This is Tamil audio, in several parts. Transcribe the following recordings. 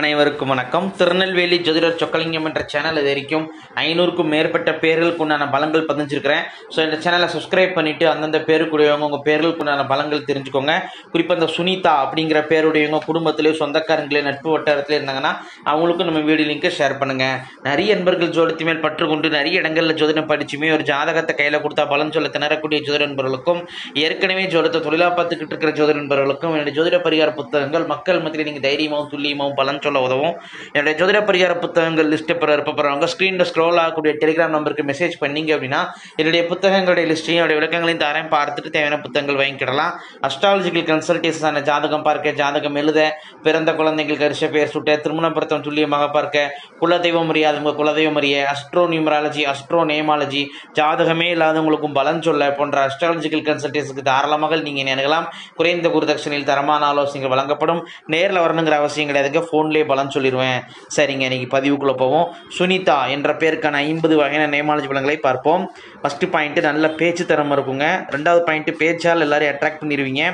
அனைவருக்கும் வணக்கம். திருநெல்வேலி ஜோதிடர் சொக்கலிங்கம் என்ற சேனல் இது வரைக்கும் ஐநூறுக்கும் மேற்பட்ட பேர்களுக்கு உண்டான பலங்கள் பதிஞ்சிருக்கிறேன். ஸோ இந்த சேனலை சப்ஸ்கிரைப் பண்ணிட்டு அந்தந்த பேருக்குடையவங்க உங்கள் பேர்களுக்கு உண்டான பலங்கள் தெரிஞ்சுக்கோங்க. குறிப்பாக இந்த சுனிதா அப்படிங்கிற பேருடையவங்க குடும்பத்திலேயே சொந்தக்காரங்களே நட்பு வட்டாரத்தில் இருந்தாங்கன்னா அவங்களுக்கும் நம்ம வீடியோ லிங்க்கை ஷேர் பண்ணுங்க. நிறைய நண்பர்கள் ஜோதிடத்து மேல் பற்று கொண்டு நிறைய இடங்களில் ஜோதிடம் படிச்சுமே ஒரு ஜாதகத்தை கையில் கொடுத்தா பலன் சொல்ல திணறக்கூடிய ஜோதிட நண்பர்களுக்கும் ஏற்கனவே ஜோதிடத்தை தொழிலாக பார்த்துக்கிட்டு இருக்கிற ஜோதிட நண்பர்களுக்கும் என்னுடைய ஜோதிட பரிகார புத்தகங்கள் மக்கள் மத்தியில் நீங்கள் தைரியமாகவும் துல்லியமாகவும் பலன் சொல்ல உதவும். என்னுடைய ஜோதிட பரிகார புத்தகங்கள் லிஸ்ட்டை பெற இருப்பவங்க ஸ்க்ரீனில் ஸ்க்ரோல் ஆகக்கூடிய டெலிகிராம் நம்பருக்கு மெசேஜ் பண்ணீங்க அப்படின்னா என்னுடைய புத்தகங்களுடைய லிஸ்ட்டையும் என்னுடைய விளக்கங்களையும் தரேன். பார்த்துட்டு தேவையான புத்தகங்கள் வாங்கிக்கிடலாம். அஸ்ட்ராலஜிக்கல் கன்சல்டேஷன் ஜாதகம் பார்க்க ஜாதகம் எழுத பிறந்த குழந்தைகளுக்கு அரிச பெயர் சுட்ட திருமண பொருத்தம் துல்லியமாக பார்க்க குலதெய்வம் அறியாதவங்க குலதெய்வம் அறிய அஸ்ட்ரோ நியூமராலஜி அஸ்ட்ரோ நேமாலஜி ஜாதகமே இல்லாதவங்களுக்கும் பலன் சொல்ல போன்ற அஸ்ட்ராலஜிக்கல் கன்சல்டேஷனுக்கு தாராளமாக நீங்கள் நினைக்கலாம் குறைந்த குருதட்சணையில் தரமான ஆலோசனைகள் வழங்கப்படும். நேரில் வரணுங்கிற அவசியம் கிடையாதுங்க. ஃபோன்லேயே பலன் சொல்லிடுவேன் சரிங்க இன்னைக்கு பதிவுக்குள்ளே போவோம். சுனிதா என்ற பேருக்கான ஐம்பது வகையான நேமாலஜி பலன்களை பார்ப்போம். ஃபஸ்ட்டு பாயிண்ட்டு நல்ல பேச்சு திறமை இருக்குங்க. ரெண்டாவது பாயிண்ட்டு பேச்சால் எல்லோரும் அட்ராக்ட் பண்ணிடுவீங்க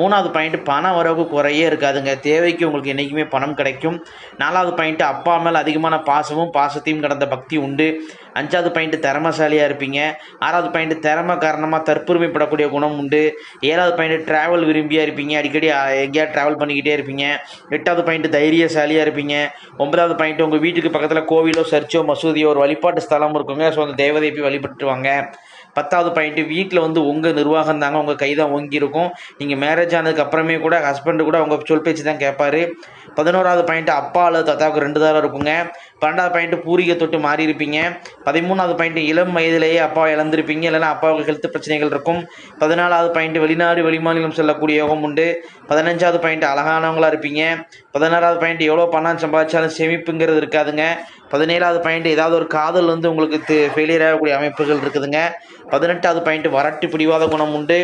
மூணாவது பாயிண்ட் பண வரவு குறையே இருக்காதுங்க. தேவைக்கு உங்களுக்கு என்றைக்குமே பணம் கிடைக்கும். நாலாவது பாயிண்ட் அப்பா மேல் அதிகமான பாசமும் பாசத்தையும் கடந்த பக்தி உண்டு. அஞ்சாவது பாயிண்ட் திறமசாலியாக இருப்பீங்க. ஆறாவது பாயிண்ட் திறமை காரணமாக தற்புரிமைப்படக்கூடிய குணம் உண்டு. ஏழாவது பாயிண்ட் ட்ராவல் விரும்பியாக இருப்பீங்க. அடிக்கடி எங்கேயா எங்கேயாவது ட்ராவல் பண்ணிக்கிட்டே இருப்பீங்க. எட்டாவது பாயிண்ட் ஜாலியாக இருப்பீங்க. ஒன்பதாவது பாயிண்ட் உங்கள் வீட்டுக்கு பக்கத்தில் கோவிலோ சர்ச்சோ மசூதியோ ஒரு வழிபாட்டு ஸ்தலம் இருக்குங்க. ஸோ அந்த தேவதையை போய் வழிபட்டுருவாங்க. பத்தாவது பாயிண்ட்டு வீட்டில் வந்து உங்கள் நிர்வாகம் தாங்க உங்கள் கை தான் ஓங்கி இருக்கும். நீங்கள் மேரேஜ் ஆனதுக்கு அப்புறமே கூட ஹஸ்பண்டு கூட உங்கள் சொல் பேச்சு தான் கேட்பாரு. பதினோராவது பாயிண்ட் அப்பா அல்லது தாத்தாவுக்கு ரெண்டு தரம் இருக்குங்க. பன்னெண்டாவது பாயிண்ட் பூரிகை தொட்டு மாறி இருப்பீங்க பதிமூணாவது பாயிண்ட் இளம் வயதிலேயே அப்பாவை இழந்திருப்பீங்க. இல்லைன்னா அப்பாவுக்கு ஹெல்த் பிரச்சனைகள் இருக்கும். பதினாலாவது பாயிண்ட் வெளிநாடு வெளிமாநிலம் செல்லக்கூடிய யோகம் உண்டு. பதினஞ்சாவது பாயிண்ட் அழகானவங்களா இருப்பீங்க. பதினாறாவது பாயிண்ட் எவ்வளோ பணம் சம்பாதிச்சாலும் சேமிப்புங்கிறது இருக்காதுங்க. பதினேழாவது பாயிண்ட் ஏதாவது ஒரு காதல் வந்து உங்களுக்கு ஃபெயிலியர் ஆகக்கூடிய அமைப்புகள் இருக்குதுங்க. பதினெட்டாவது பாயிண்ட் வரட்டு பிடிவாத குணம் உண்டு.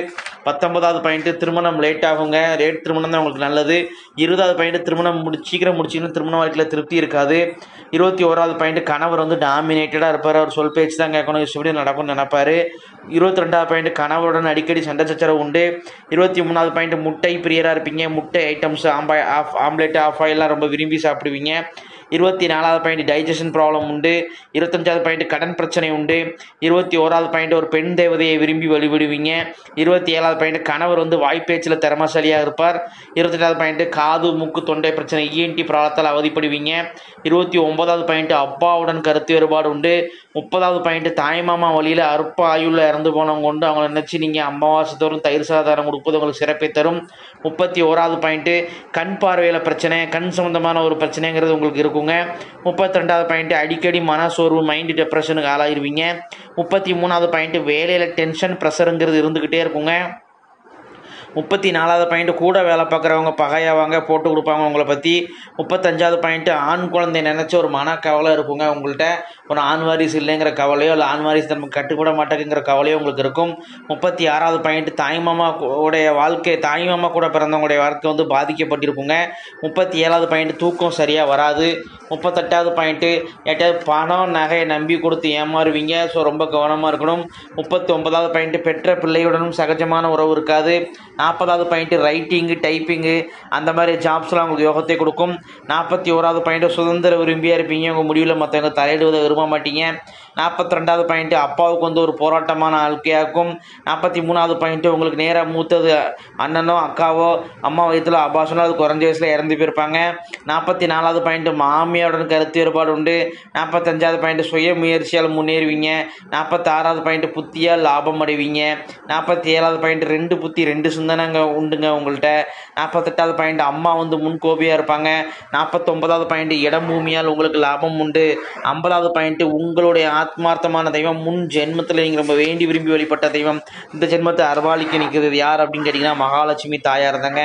பத்தொன்பதாவது பாயிண்ட்டு திருமணம் லேட் ஆகுங்க. லேட் திருமணம் தான் உங்களுக்கு நல்லது. இருபதாவது பாயிண்ட்டு திருமணம் முடி சீக்கிரம் முடிச்சிங்கன்னா திருமண வாழ்க்கையில் திருப்தி இருக்காது. இருபத்தி ஓராவது பாயிண்ட்டு கணவர் வந்து டாமினேட்டடாக இருப்பார். அவர் சொல் பேச்சு தான் கேட்கணும். இப்படி நடக்கும்னு நினைப்பாரு. இருபத்தி ரெண்டாவது பாயிண்ட் கணவருடன் அடிக்கடி சண்டை சச்சரவு உண்டு. இருபத்தி மூணாவது பாயிண்ட் முட்டை பிரியராக இருப்பீங்க. முட்டை ஐட்டம்ஸ் ஆம்பா ஆஃப் ஆம்லேட் ஆஃப் ஆயிலெலாம் ரொம்ப விரும்பி சாப்பிடுவீங்க. இருபத்தி நாலாவது பாயிண்ட் டைஜஷன் ப்ராப்ளம் உண்டு. இருபத்தஞ்சாவது பாயிண்ட் கடன் பிரச்சனை உண்டு. இருபத்தி ஓராவது பாயிண்ட் ஒரு பெண் தேவதையை விரும்பி வழிபடுவீங்க. இருபத்தி ஏழாவது பாயிண்ட் கணவர் வந்து வாய்ப்பேச்சில் திறமசாலியாக இருப்பார். இருபத்தெட்டாவது பாயிண்ட் காது மூக்கு தொண்டை பிரச்சனை இஎன்டி ப்ராப்ளத்தால் அவதிப்படுவீங்க. இருபத்தி ஒன்பதாவது பாயிண்ட் அப்பாவுடன் கருத்து வேறுபாடு உண்டு. முப்பதாவது பாயிண்ட் தாய்மாமா வழியில் அற்ப ஆயுளில் இறந்து போனவங்க கொண்டு அவங்கள நினச்சி நீங்கள் அமாவாசை தோறும் தயிர் சாதாரம் கொடுப்பது உங்களுக்கு சிறப்பை தரும். முப்பத்தி ஓராவது பாயிண்ட்டு கண் பார்வையில் பிரச்சனை கண் சம்மந்தமான ஒரு பிரச்சனைங்கிறது உங்களுக்கு இருக்கும். இருக்குங்க முப்பத்தி ரெண்டாவது பாயிண்ட்டு அடிக்கடி மனசோர்வு மைண்டு டிப்ரெஷனுக்கு ஆளாயிருவீங்க. முப்பத்தி மூணாவது பாயிண்ட்டு வேலையில் டென்ஷன் ப்ரெஷருங்கிறது இருந்துக்கிட்டே இருக்குங்க. முப்பத்தி நாலாவது பாயிண்ட் கூட வேலை பார்க்குறவங்க பகையாவாங்க போட்டு கொடுப்பாங்க உங்களை பற்றி முப்பத்தஞ்சாவது பாயிண்ட்டு ஆண் குழந்தை நினச்ச ஒரு மன கவலை இருக்குங்க. உங்கள்கிட்ட ஒரு ஆண் வாரிசு இல்லைங்கிற கவலையோ இல்லை ஆண் வாரிசு நமக்கு கட்டுப்பட மாட்டேங்கிற கவலையோ உங்களுக்கு இருக்கும். முப்பத்தி ஆறாவது பாயிண்ட் தாய்மாமா உடைய வாழ்க்கை தாய்மாமா கூட பிறந்தவங்களுடைய வாழ்க்கை வந்து பாதிக்கப்பட்டிருக்குங்க. முப்பத்தி ஏழாவது பாயிண்ட் தூக்கம் சரியாக வராது. முப்பத்தெட்டாவது பாயிண்ட்டு ஏட்டாவது பணம் நகையை நம்பி கொடுத்து ஏமாறுவீங்க. ஸோ ரொம்ப கவனமாக இருக்கணும். முப்பத்தி ஒன்பதாவது பாயிண்ட்டு பெற்ற பிள்ளையுடனும் சகஜமான உறவு இருக்காது. நாற்பதாவது பாயிண்ட்டு ரைட்டிங்கு டைப்பிங்கு அந்த மாதிரி ஜாப்ஸ்லாம் உங்களுக்கு யோகத்தை கொடுக்கும். நாற்பத்தி ஓராவது பாயிண்ட்டு சுதந்திர விரும்பியாக இருப்பீங்க. உங்கள் முடிவில் மற்றவங்க தலையிடுவதை விரும்ப மாட்டீங்க. நாற்பத்தி ரெண்டாவது பாயிண்ட்டு அப்பாவுக்கு வந்து ஒரு போராட்டமான வாழ்க்கையாக இருக்கும் நாற்பத்தி மூணாவது பாயிண்ட்டு உங்களுக்கு நேராக மூத்தது அண்ணனோ அக்காவோ அம்மா வயத்தில் அபாசனோ அது குறைஞ்ச வயசில் இறந்து போயிருப்பாங்க. நாற்பத்தி நாலாவது பாயிண்ட்டு மாமியாருடன் கருத்து வேறுபாடு உண்டு. நாற்பத்தஞ்சாவது பாயிண்ட்டு சுய முயற்சியால் முன்னேறுவீங்க. நாற்பத்தாறாவது பாயிண்ட்டு புத்தியால் லாபம் அடைவீங்க நாற்பத்தி ஏழாவது பாயிண்ட் ரெண்டு புத்தி ரெண்டு தானேங்க உண்டுங்க உங்கள்கிட்ட நாற்பத்தெட்டாவது பாயிண்ட் அம்மா வந்து முன்கோபியாக இருப்பாங்க. நாற்பத்தொம்பதாவது பாயிண்ட் இடம் பூமியால் உங்களுக்கு லாபம் உண்டு. ஐம்பதாவது பாயிண்ட்டு உங்களுடைய ஆத்மார்த்தமான தெய்வம் முன் ஜென்மத்தில் நீங்கள் ரொம்ப வேண்டி விரும்பி வழிபட்ட தெய்வம். இந்த ஜென்மத்தை அறவாளிக்க நிற்கிறது யார் அப்படின்னு கேட்டிங்கன்னா மகாலட்சுமி தாயார் தாங்க.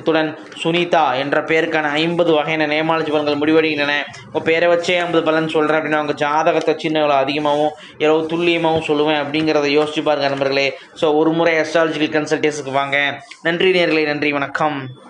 இத்துடன் சுனிதா என்ற பெயருக்கான ஐம்பது வகையான நேமாலஜி பலன்கள் முடிவடைகின்றன. உங்கள் பேரை வச்சே ஐம்பது பலன் சொல்கிறேன் அப்படின்னா அவங்க ஜாதகத்தை சின்ன அதிகமாகவும் எவ்வளோ துல்லியமாகவும் சொல்லுவேன் அப்படிங்கிறத யோசிச்சு பாருங்க நண்பர்களே. ஸோ ஒரு முறை அஸ்ட்ராலஜிக்கல் கன்சல்டேஷனுக்கு வாங்க. நன்றி நேர்களை நன்றி வணக்கம்.